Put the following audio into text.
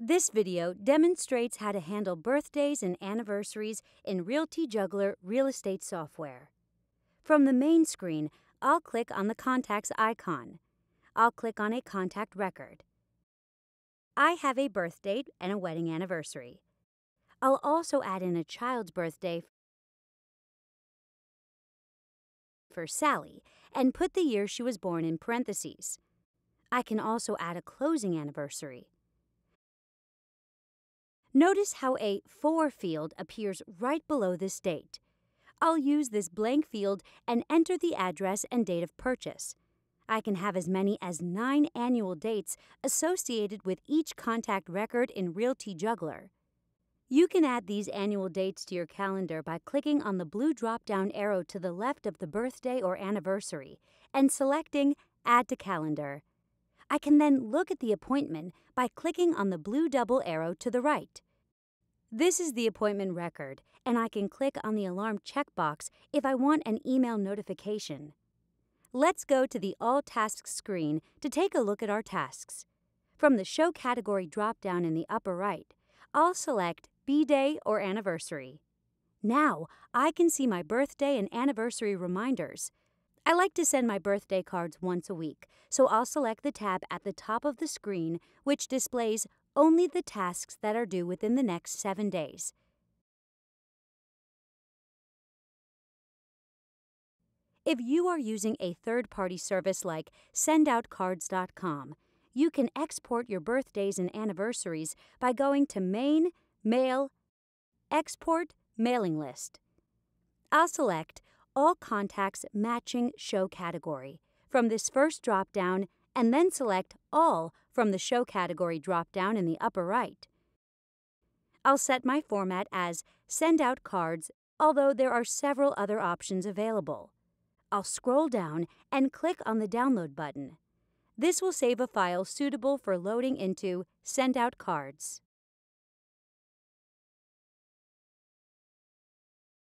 This video demonstrates how to handle birthdays and anniversaries in RealtyJuggler real estate software. From the main screen, I'll click on the contacts icon. I'll click on a contact record. I have a birth date and a wedding anniversary. I'll also add in a child's birthday for Sally and put the year she was born in parentheses. I can also add a closing anniversary. Notice how a For field appears right below this date. I'll use this blank field and enter the address and date of purchase. I can have as many as nine annual dates associated with each contact record in RealtyJuggler. You can add these annual dates to your calendar by clicking on the blue drop down arrow to the left of the birthday or anniversary and selecting Add to Calendar. I can then look at the appointment by clicking on the blue double arrow to the right. This is the appointment record, and I can click on the alarm checkbox if I want an email notification. Let's go to the All Tasks screen to take a look at our tasks. From the Show Category drop down in the upper right, I'll select B Day or Anniversary. Now I can see my birthday and anniversary reminders. I like to send my birthday cards once a week, so I'll select the tab at the top of the screen which displays only the tasks that are due within the next seven days. If you are using a third party service like sendoutcards.com, you can export your birthdays and anniversaries by going to Main, Mail, Export, Mailing List. I'll select All Contacts Matching Show category from this first drop down and then select All from the Show category drop down in the upper right. I'll set my format as Send Out Cards, although there are several other options available. I'll scroll down and click on the Download button. This will save a file suitable for loading into Send Out Cards.